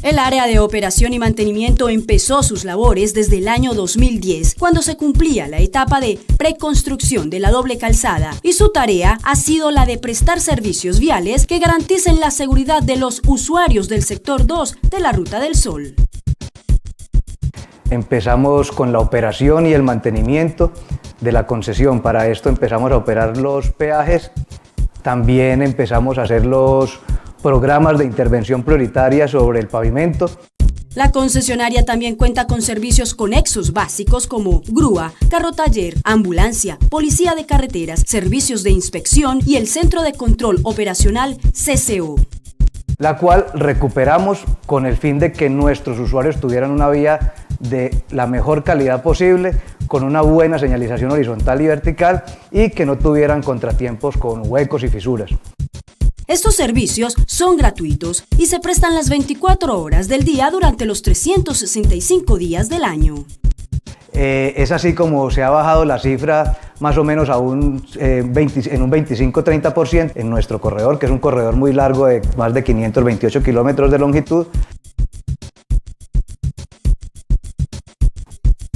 El área de operación y mantenimiento empezó sus labores desde el año 2010, cuando se cumplía la etapa de preconstrucción de la doble calzada, y su tarea ha sido la de prestar servicios viales que garanticen la seguridad de los usuarios del sector 2 de la Ruta del Sol. Empezamos con la operación y el mantenimiento de la concesión. Para esto empezamos a operar los peajes, también empezamos a hacer los programas de intervención prioritaria sobre el pavimento. La concesionaria también cuenta con servicios conexos básicos como grúa, carro taller, ambulancia, policía de carreteras, servicios de inspección y el Centro de Control Operacional CCO. La cual recuperamos con el fin de que nuestros usuarios tuvieran una vía de la mejor calidad posible, con una buena señalización horizontal y vertical y que no tuvieran contratiempos con huecos y fisuras. Estos servicios son gratuitos y se prestan las 24 horas del día durante los 365 días del año. Eh, es así como se ha bajado la cifra más o menos a eh, en un 25-30% en nuestro corredor, que es un corredor muy largo de más de 528 kilómetros de longitud.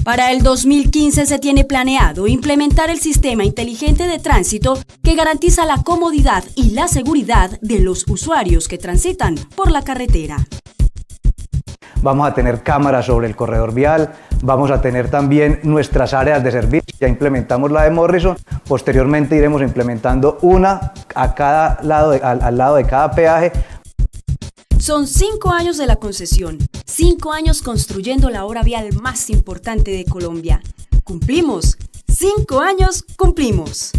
Para el 2015 se tiene planeado implementar el sistema inteligente de tránsito que garantiza la comodidad y la seguridad de los usuarios que transitan por la carretera. Vamos a tener cámaras sobre el corredor vial, vamos a tener también nuestras áreas de servicio. Ya implementamos la de Morrison, posteriormente iremos implementando una a cada lado al lado de cada peaje son cinco años de la concesión, cinco años construyendo la obra vial más importante de Colombia. Cumplimos, cinco años cumplimos.